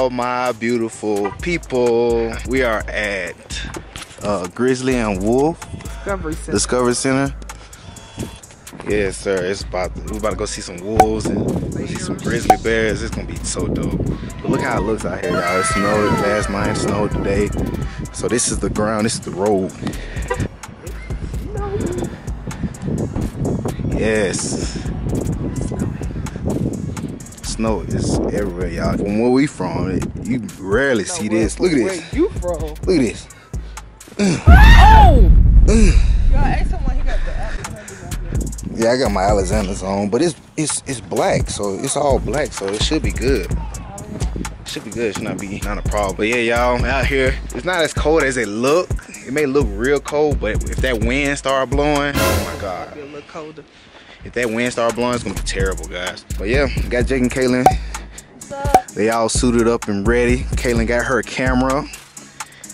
all my beautiful people. We are at uh, Grizzly and Wolf Discovery Center. Discovery Center. Yes, sir. It's about we're about to go see some wolves and see some grizzly bears. It's gonna be so dope. But look how it looks out here, y'all. It snowed last night, snowed today. So this is the ground. This is the road. Yes. Snow is everywhere, y'all. From where we from, it, you rarely see this. Look at this. you from? Look at this. Oh! Mm. Mm. Y'all someone he got the Alexander out. Yeah, I got my Alexander's on, but it's it's it's black, so it's all black, so it should be good. Oh, should be good. It should not be not a problem. But yeah, y'all out here, it's not as cold as it look. It may look real cold, but if that wind start blowing, oh my god. Be a little colder. If that wind start blowing, it's gonna be terrible, guys. But yeah, we got Jake and Kaylin. They all suited up and ready. Kaylin got her camera.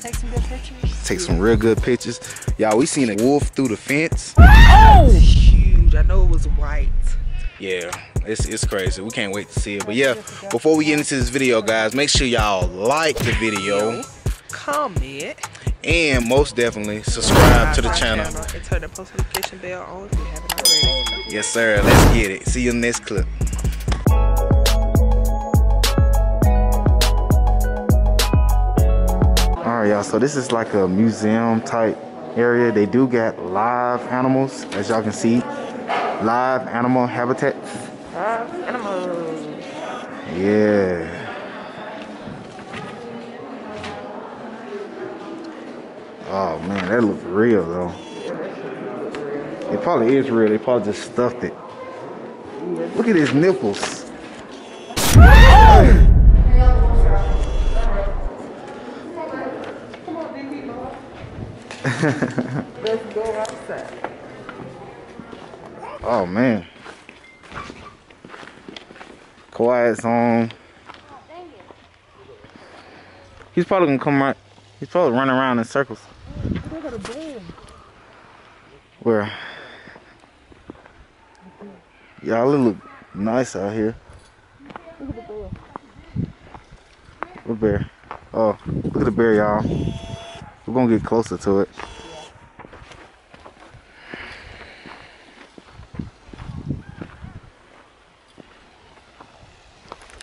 Take some good pictures. Take some real good pictures. Y'all, we seen a wolf through the fence. Oh! Huge. I know it was white. Yeah, it's, it's crazy. We can't wait to see it. But yeah, before we get into this video, guys, make sure y'all like the video Comment. and most definitely subscribe to the channel. And turn the post notification bell on if you haven't already. Yes, sir. Let's get it. See you in the next clip. All right, y'all. So this is like a museum type area. They do got live animals, as y'all can see. Live animal habitats. Uh, animals. Yeah. Oh man, that looks real though. Probably is real. They probably just stuffed it. Look at his nipples. Oh man. Quiet zone. He's probably gonna come right. He's probably running around in circles. Where? Y'all look nice out here. Look at the bear. What bear? Oh, look at the bear, y'all. We're gonna get closer to it.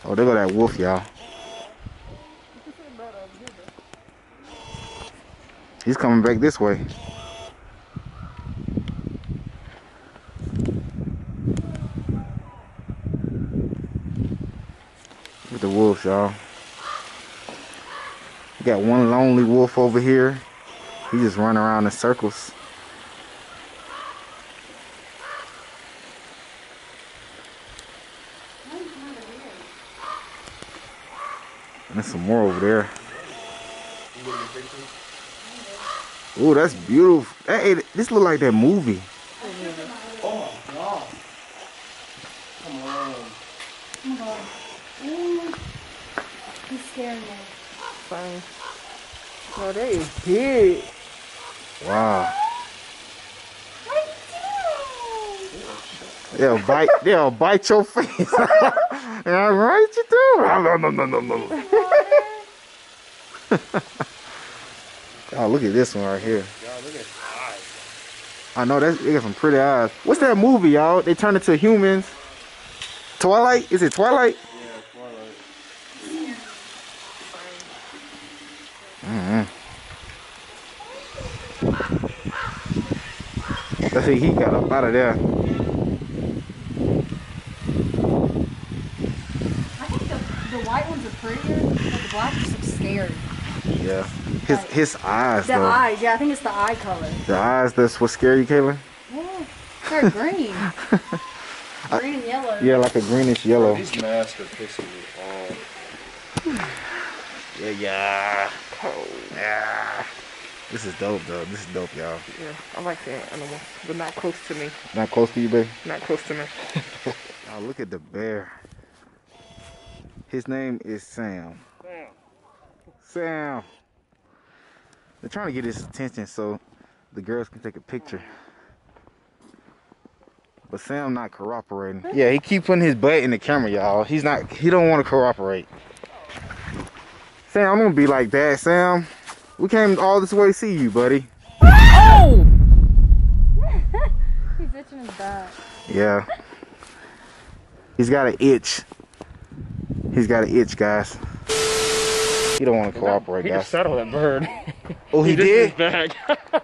Oh, there go that wolf, y'all. He's coming back this way. Look at the wolves, y'all. We got one lonely wolf over here. He just run around in circles. And there's some more over there. Ooh, that's beautiful. Hey, this look like that movie. He's scaring me. Fine. Oh, they. Wow. They'll bite. They'll bite your face. yeah, right, you do. No, no, no, no, no. oh, look at this one right here. I know that's they got some pretty eyes. What's that movie, y'all? They turn into humans. Twilight? Is it Twilight? Let's see, he got up out of there. I think the, the white ones are prettier, but the black just looks scary. Yeah. His his eyes The though. eyes, yeah, I think it's the eye color. The eyes that's what scare you, Caitlin? Yeah, they're green. green and yellow. Yeah, like a greenish yellow. These masks are pissing me off. Yeah, yeah. Yeah. This is dope though. This is dope, y'all. Yeah, I like that animal, but not close to me. Not close to you, babe. Not close to me. Oh, look at the bear. His name is Sam. Sam. Sam. They're trying to get his attention so the girls can take a picture. But Sam not cooperating. Yeah, he keep putting his butt in the camera, y'all. He's not. He don't want to cooperate. Sam, I'm gonna be like that, Sam. We came all this way to see you, buddy. Oh! He's itching his back. Yeah. He's got an itch. He's got an itch, guys. He don't want to cooperate, He guys. just sat on that bird. Oh, he just in did? his bag.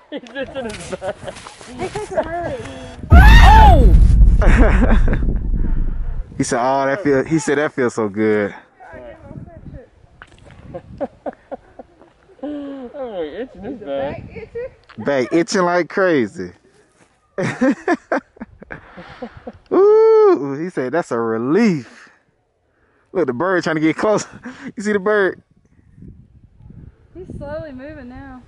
He's just in his bag. Oh! he said, "Oh, that feel." He said, "That feels so good." Oh, it's in his bag. Back itching like crazy. Ooh, he said, "That's a relief." Look, the bird trying to get close. You see the bird? He's slowly moving now.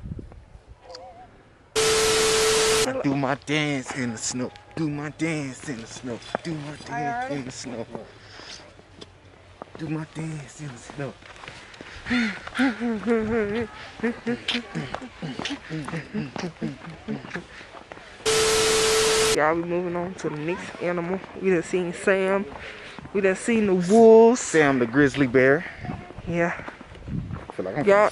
I do my dance in the snow. Do my dance in the snow. Do my dance in the snow. Do my dance in the snow. Y'all, we moving on to the next animal. We done seen Sam. We done seen the wolves. Sam the grizzly bear. Yeah, like Y'all-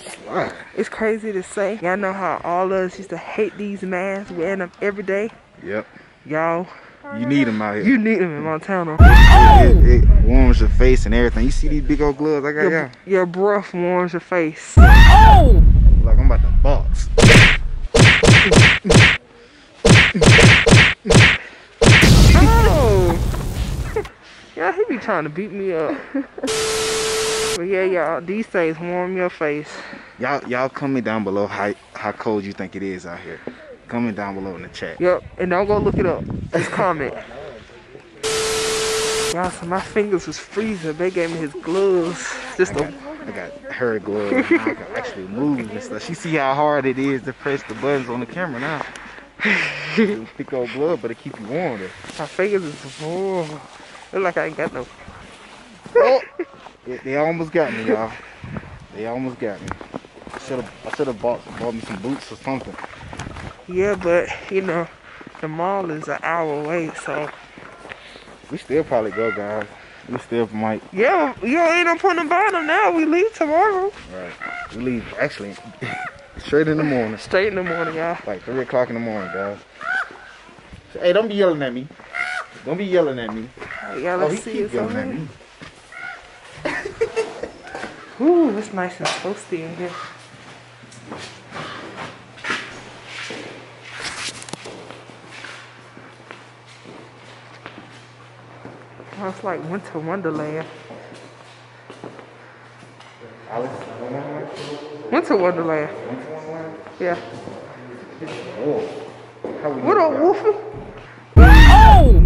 it's crazy to say. Y'all know how all of us used to hate these masks, wearing them every day. Yep. Y'all, You need them out here. you need them in Montana. It, it warms your face and everything. You see these big old gloves I got? Your, Yeah. your breath warms your face. Oh! Like I'm about to box. Oh! yeah, he be trying to beat me up. but yeah, y'all, these things warm your face. Y'all, y'all comment down below how how cold you think it is out here. Comment down below in the chat. Yep, and don't go look it up. Just comment. Y'all, so my fingers was freezing. They gave me his gloves. Just I a, got, I got her gloves. I can actually move and stuff. She see how hard it is to press the buttons on the camera now. Thick old glove, but it keep you warm. Though. my fingers is warm. Look like I ain't got no. Oh, they, they almost got me, y'all. They almost got me. I should have, I should have bought, bought me some boots or something. Yeah, but you know, the mall is an hour away, so We still probably go, guys. We still might. yeah, you ain't up on the bottom now. We leave tomorrow. Right. We leave actually straight in the morning, Straight in the morning, y'all. like three o'clock in the morning, guys. So, hey, don't be yelling at me. Don't be yelling at me. Yeah, Oh, let's he see keep yelling at me. Ooh, it's nice and toasty in here. It's like winter wonderland. Winter wonderland. Winter wonderland? Yeah. Oh, What up? Wolfie? Oh!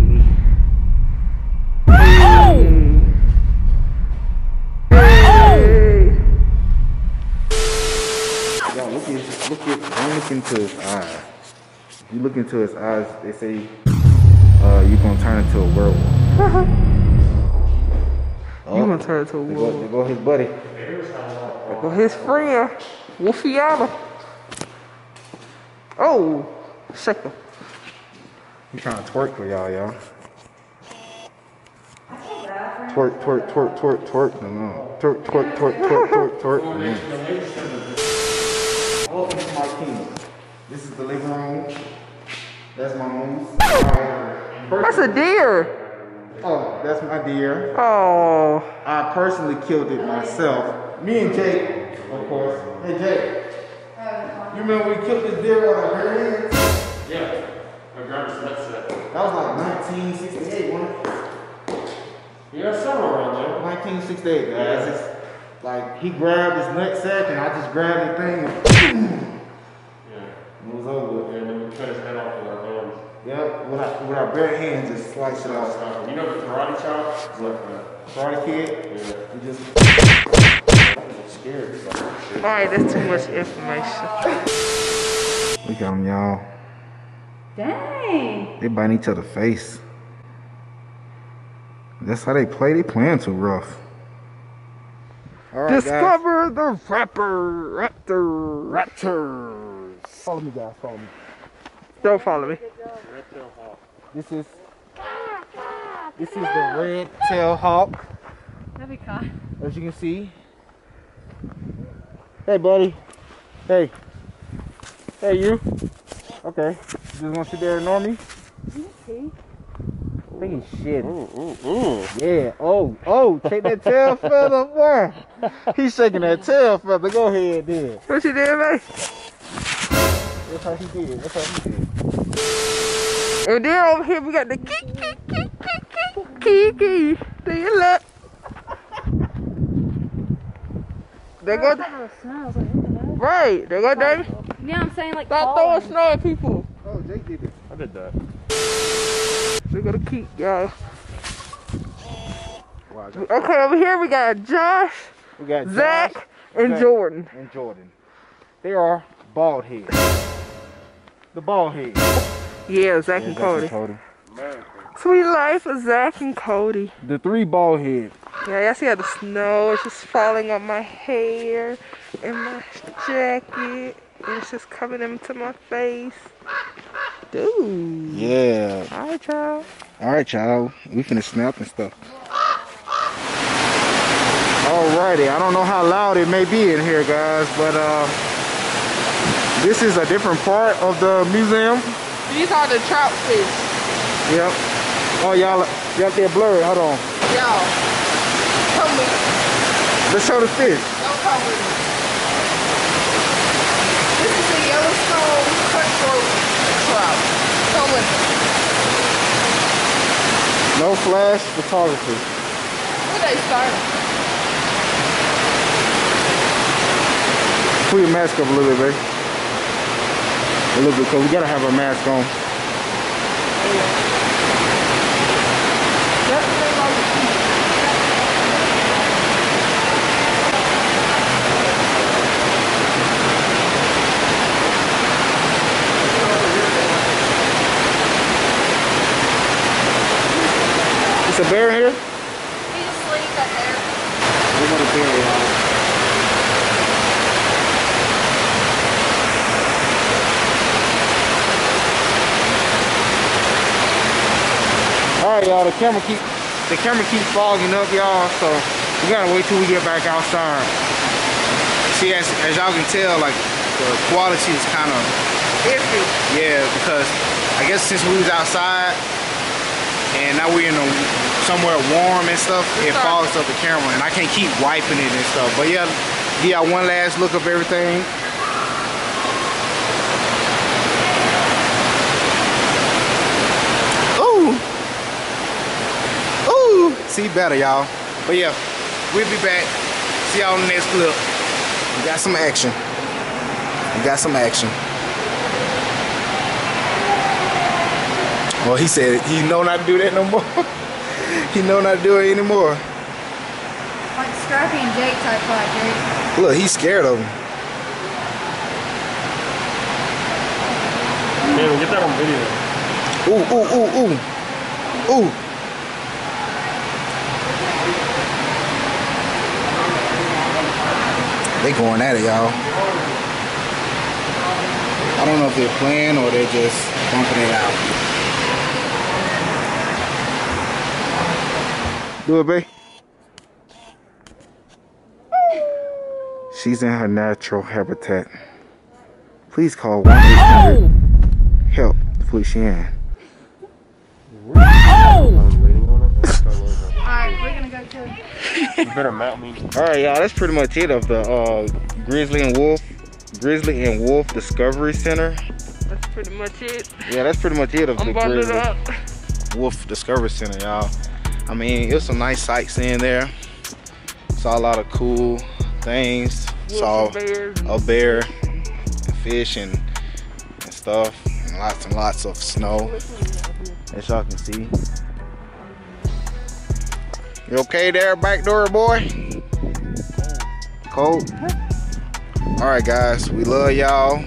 Look at look at don't look into his eyes. You look into his eyes, they say you're gonna turn into a werewolf. You gonna turn into a There go, wolf. there go his buddy. Well, his friend, Wolfiana. Oh, shake him. He trying to twerk for y'all, y'all. Twerk, twerk, twerk, twerk, twerk. No, no. Twerk, twerk, twerk, twerk, twerk, twerk. Mm. Welcome to my kingdom. This is the living room. That's my moose. That's a deer. Oh, that's my deer. Oh, I personally killed it myself. Me and Jake, of course. Hey, Jake. You remember we killed this deer on our very hands? Yeah. My grandma's nut set. That was like 1968, wasn't it? Yeah, somewhere around there. 1968, guys. It's like he grabbed his nutsack and I just grabbed the thing and Yeah. it was over with. And then we cut his head off with our hands. Yep, with our, with our bare hands just slice it off. Uh, you know the karate chop? It's like that. Karate Kid, Yeah. we just I'm scared. all right, that's too much information. We got them, y'all. Dang! They biting each other face. That's how they play. They playing too rough. All right, guys. Discover the rapper raptor raptors. Follow me, guys. Follow me. Don't follow me. This is this is the red tail hawk. That'd be kind. As you can see, Hey, buddy. Hey. Hey, you. Okay. Just want to sit there and ignore me? I think he's shitting. Ooh, ooh, ooh. Yeah. Oh, oh, take that tail feather, boy. He's shaking that tail feather. Go ahead, then. What you did, man? That's how he did. That's how he did. And then over here we got the kiki, kiki, kiki. Do you look? They go, right, they go, Davey. Yeah, I'm saying like Stop falling. throwing snow at people. Oh, Jake did it. I did that. We gotta keep, y'all. Wow, Okay, over here we got Josh, we got Zach, Josh and Zach. Jordan. and Jordan. They are bald heads. The bald heads. Yeah, Zach Yeah, and Zach Cody. Cody. Suite life of Zach and Cody. The three bald heads. Yeah, y'all see how the snow is just falling on my hair and my jacket. And it's just coming into my face. Dude. Yeah. Alright, y'all. All right, y'all. We finna snap and stuff. Alrighty. I don't know how loud it may be in here, guys, but uh, this is a different part of the museum. These are the trout fish. Yep. Oh, y'all, y'all there blurry. Hold on. Y'all. Come with me. Let's show the fish. Don't come with me. This is a Yellowstone cutthroat trout. Come with me. No flash photography. Where they started? Put your mask up a little bit, baby. A little bit, cause we gotta have our mask on. That's what they like to eat. It's a bear here? He just sleep up there. We got a bear, right, y'all. The camera keep the camera keeps fogging up, y'all. So we gotta wait till we get back outside. See, as, as y'all can tell, like the quality is kind of Iffy. yeah, because I guess since we was outside and now we're in a, somewhere warm and stuff, it Sorry. fogs up the camera and I can't keep wiping it and stuff. But yeah, y'all one last look of everything. Ooh. Ooh. See better, y'all. But yeah, we'll be back. See y'all in the next clip. We got some action. We got some action. Well, he said he know not to do that no more. he know not to do it anymore. Like Scrappy and Jake type fight, Jake. Look, he's scared of him. Man, get that on video. Ooh, ooh, ooh, ooh. Ooh. They going at it, y'all. I don't know if they're playing or they're just bumping it out. Do it, babe. She's in her natural habitat. Please call 1 800 help Felician. I oh was waiting on it. and I started waiting on it. Alright, we're gonna go to You better mount me. All right, y'all. That's pretty much it of the uh, Grizzly and Wolf, Grizzly and Wolf Discovery Center. That's pretty much it. Yeah, that's pretty much it of I'm the Grizzly up. Wolf Discovery Center, y'all. I mean, it was some nice sights in there. Saw a lot of cool things. Saw and bears. a bear, and fish, and, and stuff, and lots and lots of snow, as y'all can see. You okay there, back door boy? Cold. All right, guys, we love y'all.